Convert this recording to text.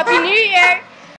Happy New Year!